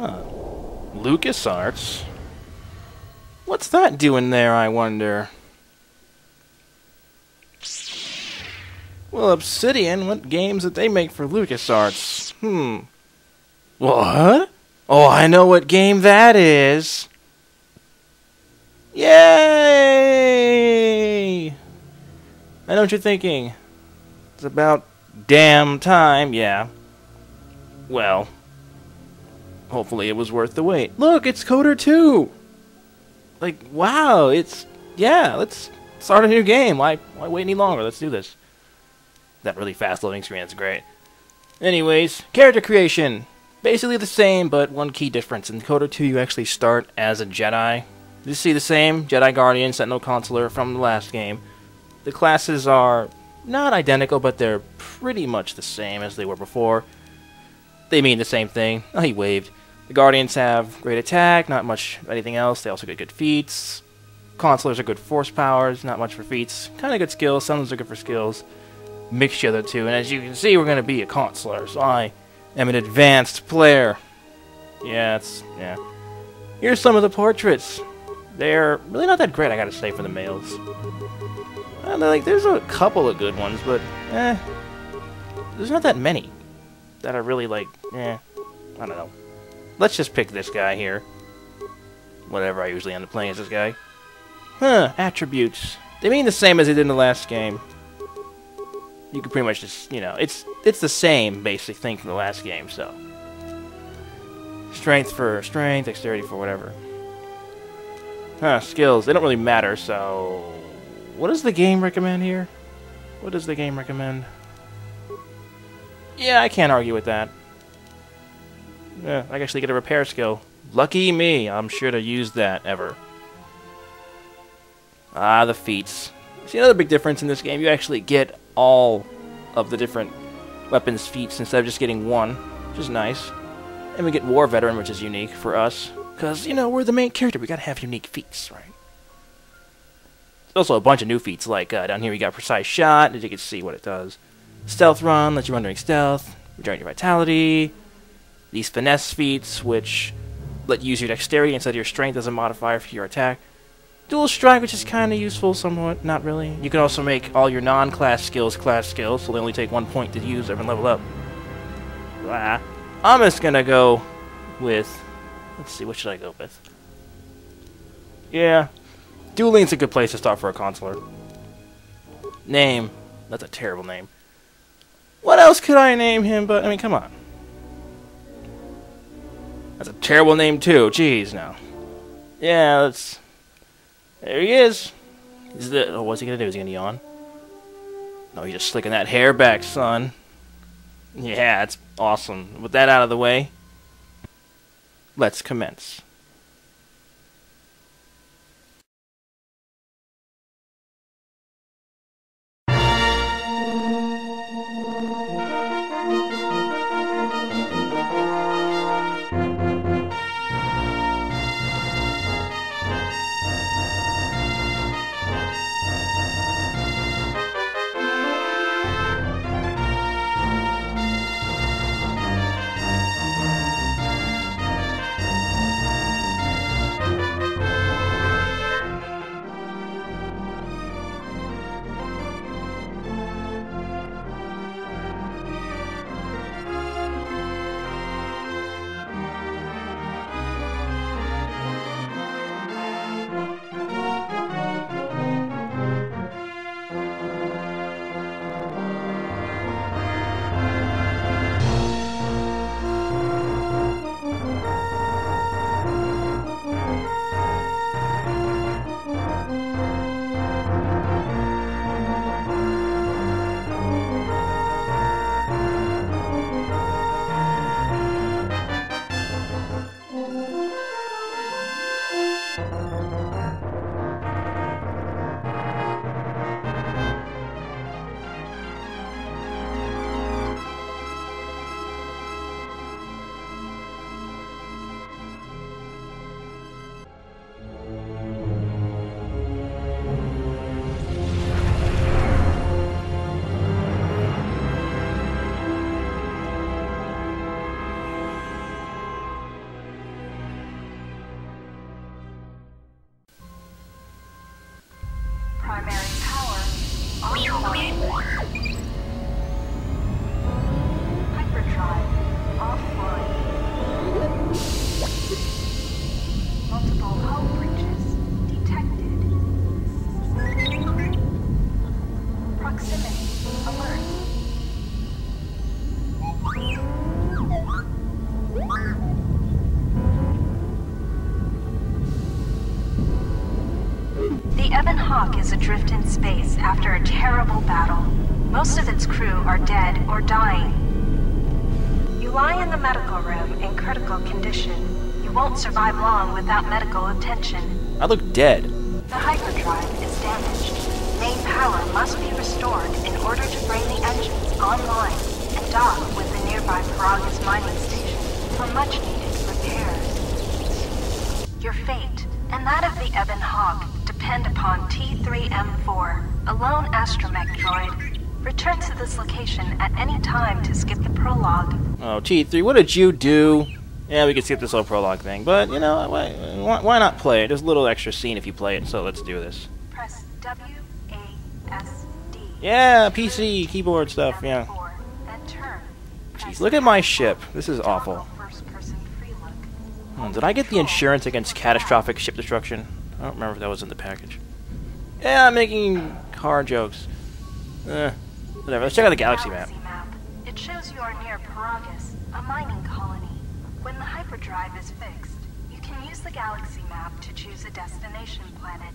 Huh. LucasArts? What's that doing there, I wonder? Well, Obsidian, what games did they make for LucasArts? Hmm. What? Oh, I know what game that is. Yay! I know what you're thinking. It's about damn time, yeah. Well, hopefully it was worth the wait. Look, it's KOTOR 2! Like, wow, it's... Yeah, let's start a new game. Why, why wait any longer? Let's do this. That really fast loading screen is great. Anyways, character creation. Basically the same, but one key difference. In KOTOR 2, you actually start as a Jedi. You see the same Jedi Guardian, Sentinel Consular from the last game. The classes are not identical, but they're pretty much the same as they were before. They mean the same thing. Oh, he waved. The Guardians have great attack, not much anything else. They also get good feats. Consulars are good force powers, not much for feats. Kind of good skills, some of them are good for skills. Of the two, and as you can see, we're going to be a consular, so I am an advanced player. Yeah, it's, yeah. Here's some of the portraits. They're really not that great, I gotta say, for the males. Like, there's a couple of good ones, but, eh. There's not that many that are really, like, eh. I don't know. Let's just pick this guy here. Whatever, I usually end up playing as this guy. Huh, attributes. They mean the same as they did in the last game. You can pretty much just, you know, it's it's the same basic thing from the last game, so. Strength for strength, dexterity for whatever. Huh, skills. They don't really matter, so... What does the game recommend here? What does the game recommend? Yeah, I can't argue with that. Yeah, I actually get a repair skill. Lucky me, I'm sure to use that ever. Ah, the feats. See, another big difference in this game, you actually get all of the different weapons feats instead of just getting one, which is nice. And we get War Veteran, which is unique for us, because, you know, we're the main character, we gotta have unique feats, right? There's also a bunch of new feats, like uh, down here we got Precise Shot, as you can see what it does. Stealth Run, lets you run during stealth, regenerate your vitality. These Finesse feats, which let you use your dexterity instead of your strength as a modifier for your attack. Dual Strike, which is kind of useful somewhat, not really. You can also make all your non-class skills class skills, so they only take one point to use every level up. Blah. I'm just gonna go with... Let's see, what should I go with? Yeah, Dueling's a good place to start for a consular. Name. That's a terrible name. What else could I name him but... I mean, come on. That's a terrible name, too. Jeez, now. Yeah, let's... There he is. Is the... Oh, what's he gonna do? Is he gonna yawn? No, he's just slicking that hair back, son. Yeah, it's awesome. With that out of the way, let's commence. Primary power offline. Hawk is adrift in space after a terrible battle. Most of its crew are dead or dying. You lie in the medical room in critical condition. You won't survive long without medical attention. I look dead. The hyperdrive is damaged. Main power must be restored in order to bring the engines online and dock with the nearby Peragus mining station for much needed repairs. Your fate and that of the Ebon Hawk depend upon T3M4, a lone astromech droid. Return to this location at any time to skip the prologue. Oh, T3, what did you do? Yeah, we could skip this whole prologue thing, but, you know, why, why, not play it? There's a little extra scene if you play it, so let's do this. Press W A S D. Yeah, PC, keyboard stuff, yeah. F4, and turn. Press Jeez, look at my ship. This is awful. First-person free look. Hmm, did I get the insurance against catastrophic ship destruction? I don't remember if that was in the package. Yeah, I'm making car jokes. Eh, whatever. Let's check out the galaxy map. It shows you are near Peragus, a mining colony. When the hyperdrive is fixed, you can use the galaxy map to choose a destination planet.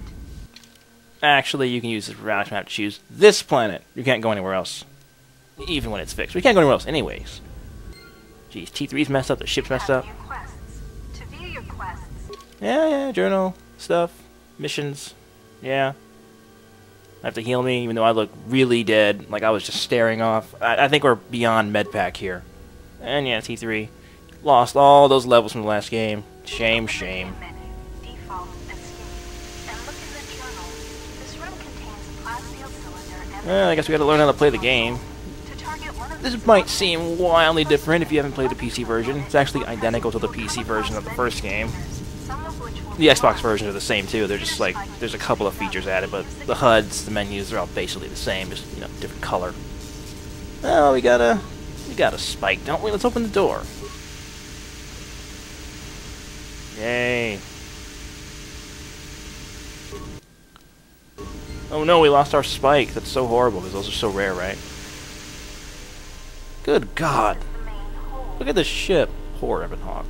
Actually, you can use this galaxy map to choose this planet. You can't go anywhere else. Even when it's fixed. We can't go anywhere else anyways. Jeez, T3's messed up, the ship's messed up. Quests. To view your quests, Yeah, yeah, journal, stuff, missions. Yeah. I Have to heal me, even though I look really dead, like I was just staring off. I, I think we're beyond medpack here. And yeah, T3 lost all those levels from the last game. Shame, shame. Well, I guess we gotta learn how to play the game. This might seem wildly different if you haven't played the PC version. It's actually identical to the PC version of the first game. some of which will The Xbox versions are the same too. They're just like there's a couple of features added, but the HUDs, the menus, they're all basically the same, just you know, different color. Oh, we got a we got a spike, don't we? Let's open the door. Yay! Oh no, we lost our spike. That's so horrible because those are so rare, right? Good God! Look at this ship. Poor Ebon Hawk.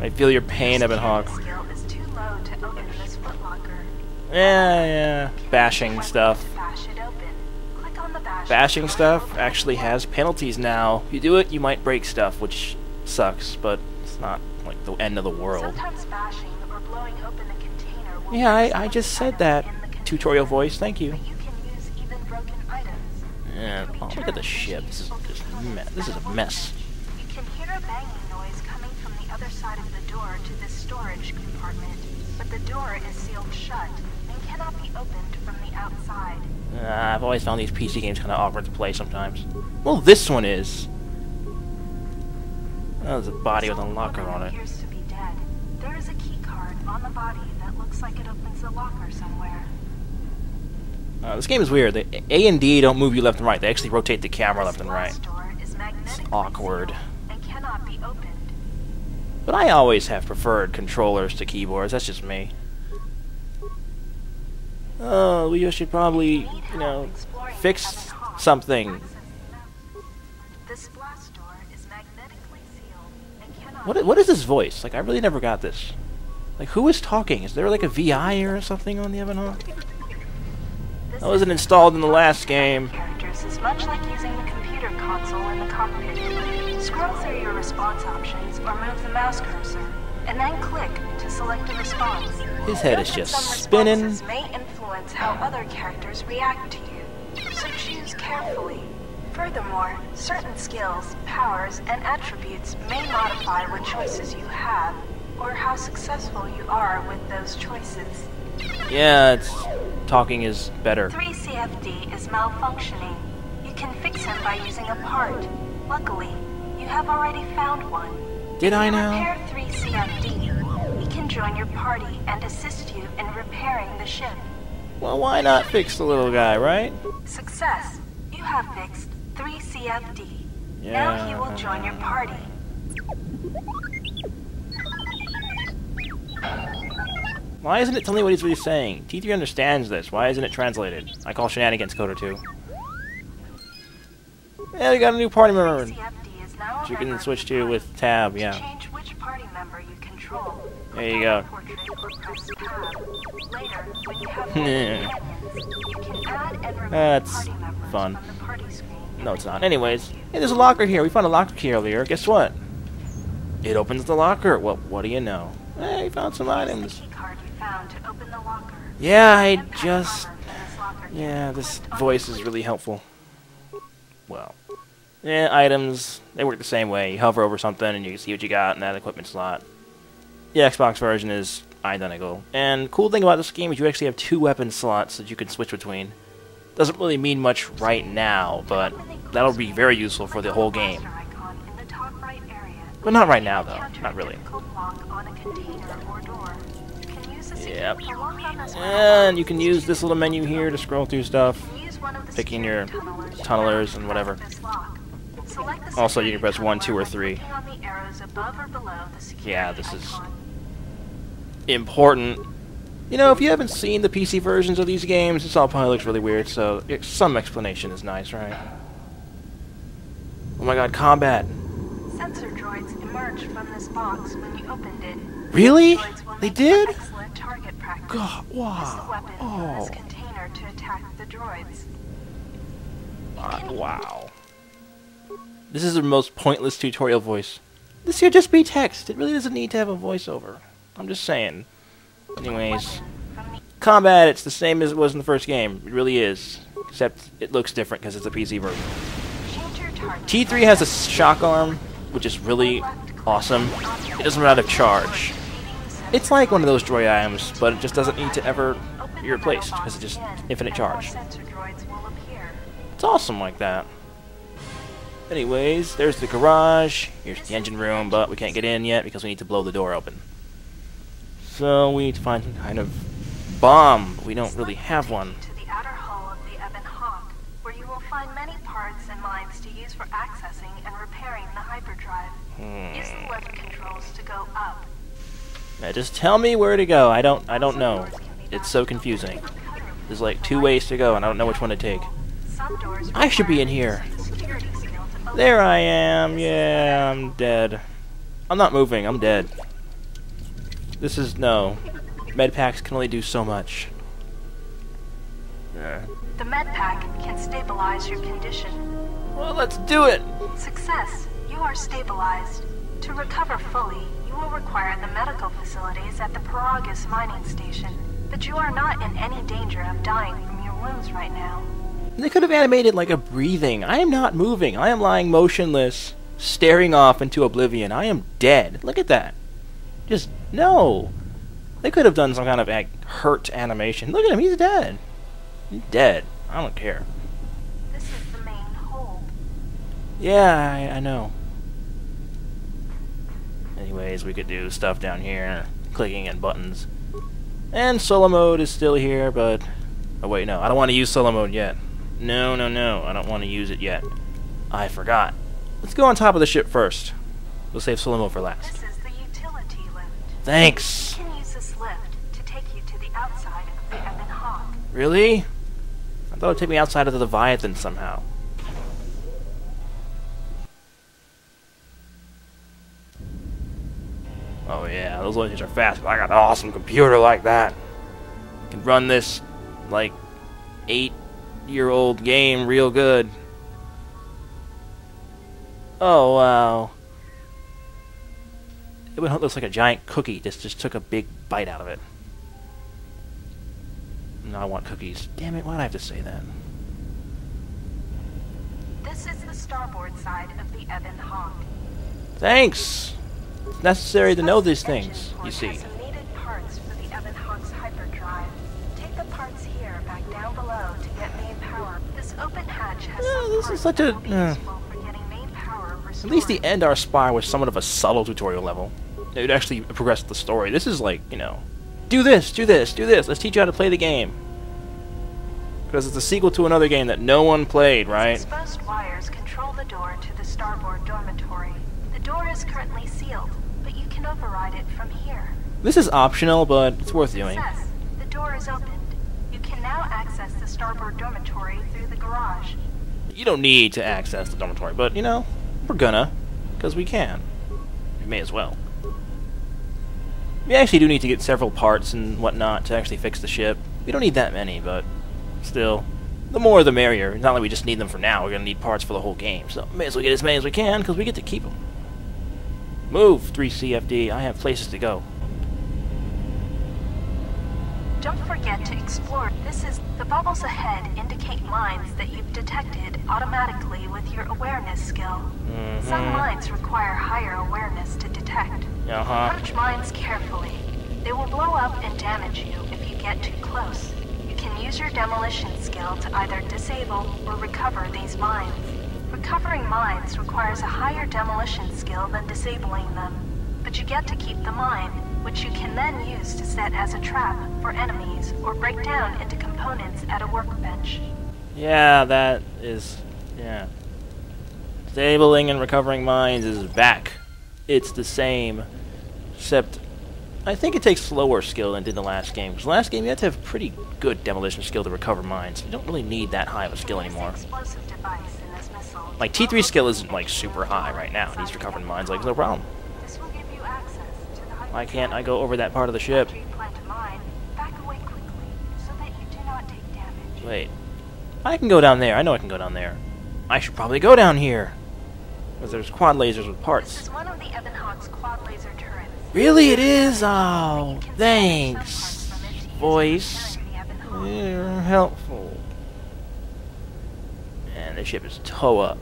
I feel your pain, Ebon Hawk. Skill is too low to open this footlocker. Yeah, yeah. Bashing stuff. Bash it open. Click on the bash. Bashing stuff actually has penalties now. If you do it, you might break stuff, which sucks, but it's not like the end of the world. Sometimes bashing or blowing open a container will Yeah, I, I just said that. in the container, Tutorial voice, thank you. But you can use even broken items. Yeah, They can be oh, look at the ship. This is just this is a mess. You can hear a banging noise coming from the other side of the door to this storage compartment, but the door is sealed shut and cannot be opened from the outside. Uh, I've always found these PC games kind of awkward to play sometimes. Well, this one is. Oh, there's a body with a locker on it. appears to be dead. There is a key card on the body that looks like it opens a locker somewhere. Uh, this game is weird. The A and D don't move you left and right. They actually rotate the camera left and right. glass door is magnetically awkward. But I always have preferred controllers to keyboards. That's just me. Oh, we should probably, you know, fix something. Access the map. This blast door is magnetically sealed What what is this voice? Like, I really never got this. Like, who is talking? Is there like a VI or something on the Ebon Hawk? This That wasn't installed in the last game. Is much like using the computer console in the cockpit. Scroll through your response options or move the mouse cursor, and then click to select a response. His head is just some spinning. may influence how other characters react to you, so choose carefully. Furthermore, certain skills, powers, and attributes may modify what choices you have, or how successful you are with those choices. Yeah, it's talking is better. 3CFD is malfunctioning. You can fix him by using a part. Luckily, have already found one. Did I now? repair 3CFD, we can join your party and assist you in repairing the ship. Well, why not fix the little guy, right? Success! You have fixed 3 CFD. Now he will join your party. Why isn't it telling me what he's really saying? T3 understands this. Why isn't it translated? I call shenanigans KOTOR 2. Yeah, we got a new party member. CFD is now Which you can switch to with tab, yeah. change which party member you control. There you go. the portrait or press tab. Later, when you have more companions, you can add and remove That's fun. from the party screen. No, it's not. Anyways, hey, there's a locker here. We found a locker key earlier. Guess what? It opens the locker. Well, what do you know? Hey, found some items. the key card you found to open the locker. Yeah, I just... armor from this locker key. Yeah, this voice is really helpful. Well, yeah, items, they work the same way. You hover over something and you see what you got in that equipment slot. The Xbox version is identical. And cool thing about this game is you actually have two weapon slots that you can switch between. Doesn't really mean much right now, but that'll be very useful for the whole game. But not right now, though. Not really. Yep. And you can use this little menu here to scroll through stuff. Picking your tunnelers and whatever. Also, you can press one, two, or three. clicking on the arrows above or below the security Yeah, this is- important. You know, if you haven't seen the PC versions of these games, this all probably looks really weird, so some explanation is nice, right? Oh my god, combat. Sensor droids emerged from this box when you opened it. Really? They did? Practice. God, wow. Oh, this container to attack the droids. wow. This is the most pointless tutorial voice. This should just be text. It really doesn't need to have a voiceover. I'm just saying. Anyways, combat, it's the same as it was in the first game. It really is. Except it looks different because it's a PC version. change your target. T3 has a shock arm, which is really awesome. It doesn't run out of charge. It's like one of those droid items, but it just doesn't need to ever be replaced because it's just infinite charge. It's awesome like that. Anyways, there's the garage. Here's the engine room, but we can't get in yet because we need to blow the door open. So we need to find some kind of bomb. but We don't really have one. To the outer hull of the Ebon Hawk, where you will find many parts and lines to use for accessing and repairing the hyperdrive. Hmm. Use the lift controls to go up. Now just tell me where to go. I don't. I don't know. It's so confusing. There's like two ways to go, and I don't know which one to take. I should be in here. There I am. Yeah, I'm dead. I'm not moving. I'm dead. This is no. Med packs can only do so much. Yeah. The med pack can stabilize your condition. Well, let's do it. Success. You are stabilized. To recover fully, you will require the medical facilities at the Peragus mining station. But you are not in any danger of dying from your wounds right now. They could have animated like a breathing. I am not moving. I am lying motionless, staring off into oblivion. I am dead. Look at that. Just no. They could have done some kind of like, hurt animation. Look at him. He's dead. He's dead. I don't care. This is the main hold. Yeah, I, I know. Anyways, we could do stuff down here, clicking and buttons. And solo mode is still here, but... Oh wait, no, I don't want to use solo mode yet. No, no, no, I don't want to use it yet. I forgot. Let's go on top of the ship first. We'll save solo mode for last. This is the utility lift. Thanks! You can use this lift to take you to the outside of the Ebon Hawk. Really? I thought it would take me outside of the Leviathan somehow. Oh yeah, those lasers are fast. But I got an awesome computer like that. Can run this, like, eight-year-old game real good. Oh wow. It would looks like a giant cookie. Just just took a big bite out of it. No, I want cookies. Damn it, why'd I have to say that? This is the starboard side of the Ebon Hawk. Thanks! It's necessary to know these things, you see. has some needed parts for the Ebon Hawk's hyperdrive. Take the parts here back down below to get main power. This open hatch has Yeah, this is such a- uh, useful for getting main power At least the restored. Endar Spire was somewhat of a subtle tutorial level. it actually progressed the story. This is like, you know, do this, do this, do this. Let's teach you how to play the game. Because it's a sequel to another game that no one played, right? Exposed wires control the door to the starboard dormitory. The door is currently sealed, but you can override it from here. This is optional, but it's worth doing. Success. The door is opened. You can now access the starboard dormitory through the garage. You don't need to access the dormitory, but, you know, we're gonna. Because we can. We may as well. We actually do need to get several parts and whatnot to actually fix the ship. We don't need that many, but still, the more the merrier. Not like we just need them for now. We're to need parts for the whole game, so may as well get as many as we can, because we get to keep them. Move, 3CFD. I have places to go. Don't forget to explore. This is the bubbles ahead indicate mines that you've detected automatically with your awareness skill. Some mines require higher awareness to detect. Uh-huh. Approach mines carefully. They will blow up and damage you if you get too close. You can use your demolition skill to either disable or recover these mines. Recovering mines requires a higher demolition skill than disabling them, but you get to keep the mine, which you can then use to set as a trap for enemies or break down into components at a workbench. Yeah, that is... yeah. Disabling and recovering mines is back. It's the same, except I think it takes slower skill than did the last game. Because last game you had to have pretty good demolition skill to recover mines. You don't really need that high of a skill anymore. Explosive device in this missile. Like T3 skill isn't like super high right now. He's recovering mines like no problem. Why can't I go over that part of the ship? After you plant a mine, back away quickly so that you do not take damage. Wait. I can go down there. I know I can go down there. I should probably go down here. Because there's quad lasers with This parts. is one of the Ebon Hawk's quad laser turrets. Really, it is? Oh, You can select some thanks. parts from it to use when Voice. repairing the Evan Hawk. You're helpful. And the ship is tow up.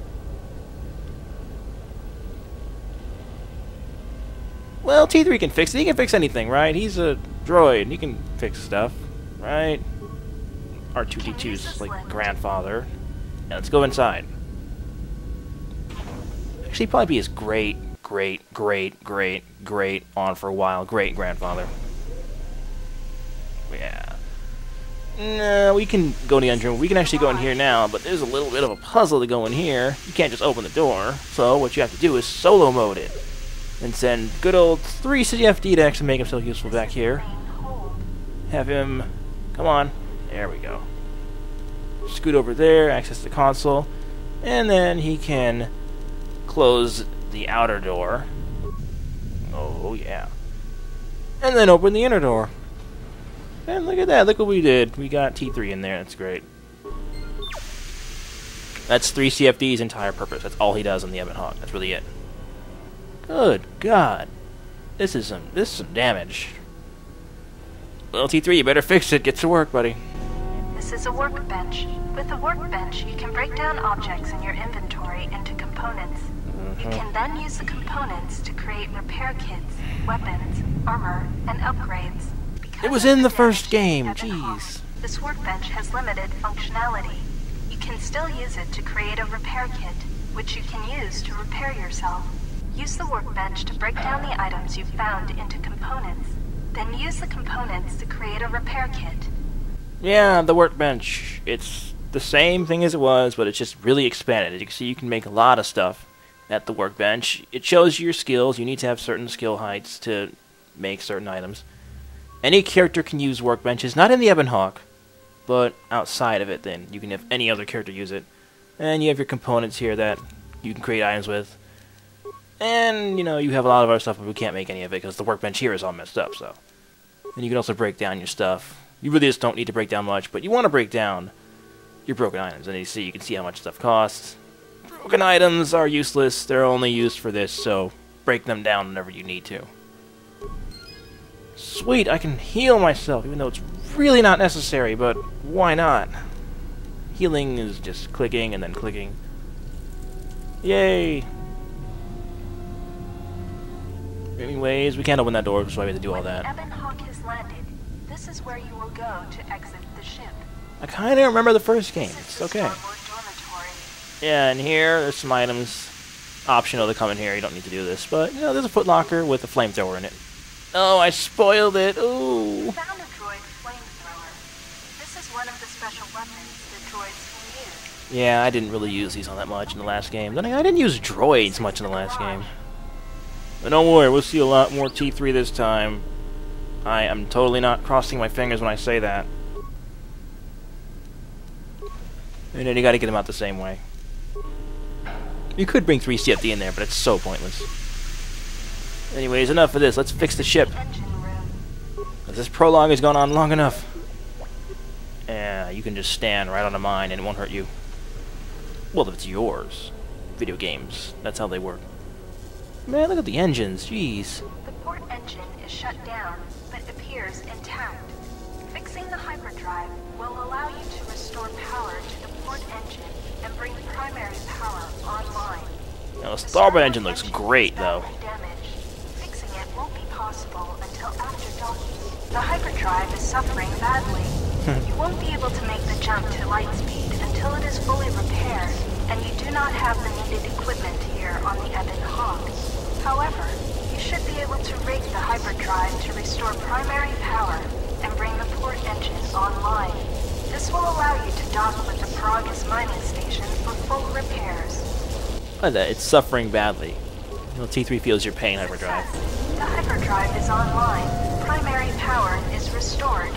Well, T3 can fix it. He can fix anything, right? He's a droid. He can fix stuff, right? R2D2's like grandfather. Let's go inside. Actually, probably be his great, great, great, great, great on for a while. Great grandfather. Yeah. No, we can go in the engine. Room. We can actually go in here now, but there's a little bit of a puzzle to go in here. You can't just open the door. So what you have to do is solo mode it. And send good old 3CFD to actually make himself useful back here. Have him... Come on. There we go. Scoot over there, access the console. And then he can close the outer door. Oh, yeah. And then open the inner door. And look at that. Look what we did. We got T3 in there. That's great. That's 3CFD's entire purpose. That's all he does on the Ebon Hawk. That's really it. Good God. This is some this is some damage. Well, T3, you better fix it. Get to work, buddy. This is a workbench. With a workbench, you can break down objects in your inventory into components. You mm-hmm. can then use the components to create repair kits, weapons, armor, and upgrades. Because It was in the first game, Ebon Hawk, jeez. This workbench has limited functionality. You can still use it to create a repair kit, which you can use to repair yourself. Use the workbench to break down the items you've found into components. Then use the components to create a repair kit. Yeah, the workbench. It's the same thing as it was, but it's just really expanded. As you can see, you can make a lot of stuff at the workbench. It shows you your skills. You need to have certain skill heights to make certain items. Any character can use workbenches, not in the Ebon Hawk, but outside of it then. You can have any other character use it. And you have your components here that you can create items with. And, you know, you have a lot of other stuff, but we can't make any of it because the workbench here is all messed up, so. And you can also break down your stuff. You really just don't need to break down much, but you want to break down your broken items. And you see, you can see how much stuff costs. Broken items are useless. They're only used for this, so break them down whenever you need to. Sweet, I can heal myself, even though it's really not necessary, but why not? Healing is just clicking and then clicking. Yay! Anyways, we can't open that door, which is why we have to do all that. the Ebon Hawk has landed, this is where you will go to exit the ship. I kind of remember the first game. It's okay. Yeah, and here there's some items. optional to come in here. You don't need to do this, but you know, there's a footlocker with a flamethrower in it. Oh, I spoiled it. Ooh. Found a droid flamethrower. This is one of the special weapons the droids can use. Yeah, I didn't really use these all that much in the last game. Then I didn't use droids much in the last game. But don't worry, we'll see a lot more T3 this time. I am totally not crossing my fingers when I say that. And then you gotta get them out the same way. You could bring 3CFD in there, but it's so pointless. Anyways, enough of this. Let's fix the ship. This prologue has gone on long enough. Yeah, you can just stand right on a mine and it won't hurt you. Well, if it's yours. Video games. That's how they work. Man, look at the engines. Jeez. The port engine is shut down, but appears intact. Fixing the hyperdrive will allow you to restore power to the port engine and bring primary power online. Now, the starboard engine looks great, though. badly damaged. Fixing it won't be possible until after docking. The hyperdrive is suffering badly. you won't be able to make the jump to lightspeed until it is fully repaired, and you do not have the needed equipment here on the Ebon Hawk. However, you should be able to rig the hyperdrive to restore primary power and bring the port engines online. This will allow you to dock with the Peragus mining station for full repairs. At that. It's suffering badly. You know, T3 feels your pain, hyperdrive. The hyperdrive is online. Primary power is restored.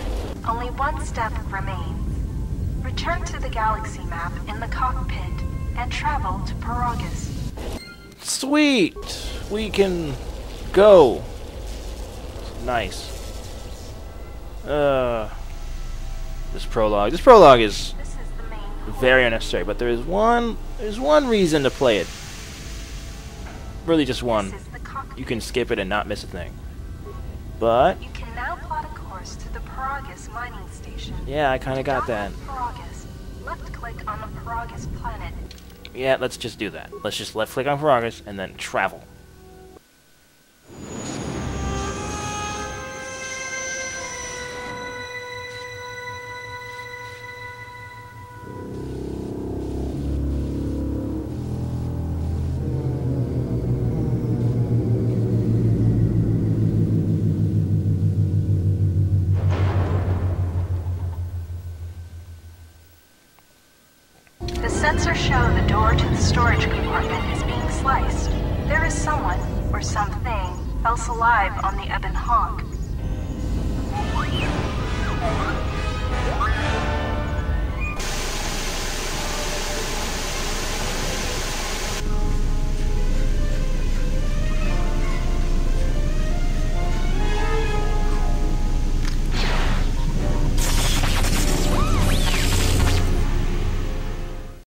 Only one step remains. Return to the galaxy map in the cockpit and travel to Peragus. Sweet! We can go. Nice. Uh, this prologue. This prologue is This is the main core. very unnecessary, but there is one there's one reason to play it. Really just one. This is the cockpit. You can skip it and not miss a thing. But You can now plot a course to the Peragus mining station. yeah, I kind of got that. Peragus, left click on the Peragus planet. Yeah, let's just do that. Let's just left click on Peragus and then travel. Door to the storage compartment is being sliced. There is someone, or something, else alive on the Ebon Hawk.